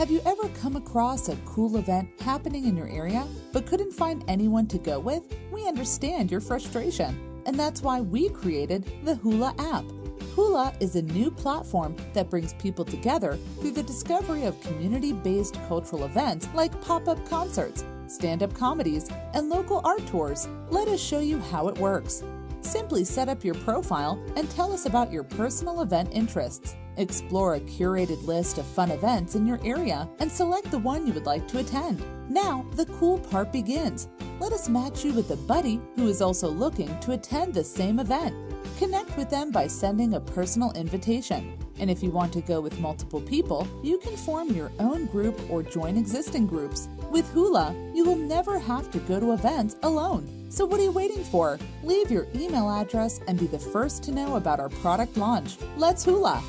Have you ever come across a cool event happening in your area but couldn't find anyone to go with? We understand your frustration, and that's why we created the Hula app. Hula is a new platform that brings people together through the discovery of community based cultural events like pop up concerts, stand up comedies, and local art tours. Let us show you how it works. Simply set up your profile and tell us about your personal event interests. Explore a curated list of fun events in your area and select the one you would like to attend. Now, the cool part begins. Let us match you with a buddy who is also looking to attend the same event. Connect with them by sending a personal invitation. And if you want to go with multiple people, you can form your own group or join existing groups. With Hula, you will never have to go to events alone. So what are you waiting for? Leave your email address and be the first to know about our product launch. Let's Hula!